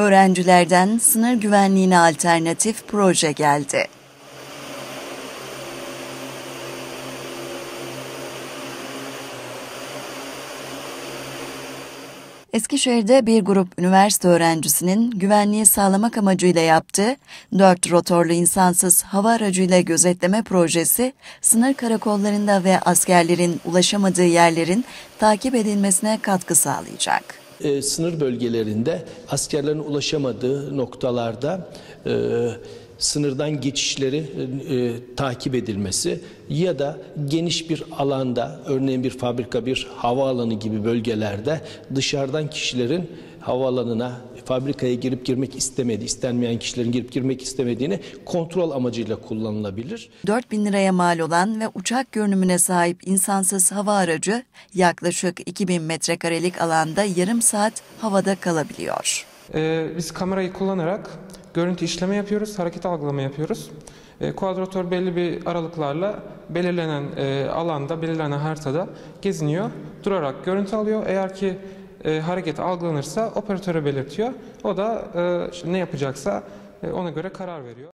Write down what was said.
Öğrencilerden sınır güvenliğine alternatif proje geldi. Eskişehir'de bir grup üniversite öğrencisinin güvenliği sağlamak amacıyla yaptığı dört rotorlu insansız hava aracıyla gözetleme projesi, sınır karakollarında ve askerlerin ulaşamadığı yerlerin takip edilmesine katkı sağlayacak. E, sınır bölgelerinde askerlerin ulaşamadığı noktalarda e, sınırdan geçişleri e, takip edilmesi ya da geniş bir alanda örneğin bir fabrika bir havaalanı gibi bölgelerde dışarıdan kişilerin havaalanına fabrikaya girip girmek istemedi, istenmeyen kişilerin girip girmek istemediğini kontrol amacıyla kullanılabilir. 4 bin liraya mal olan ve uçak görünümüne sahip insansız hava aracı yaklaşık 2000 metrekarelik alanda yarım saat havada kalabiliyor. Ee, biz kamerayı kullanarak görüntü işleme yapıyoruz, hareket algılama yapıyoruz. Ee, kuadratör belli bir aralıklarla belirlenen e, alanda, belirlenen haritada geziniyor, durarak görüntü alıyor. Eğer ki e, hareket algılanırsa operatöre belirtiyor. O da e, ne yapacaksa e, ona göre karar veriyor.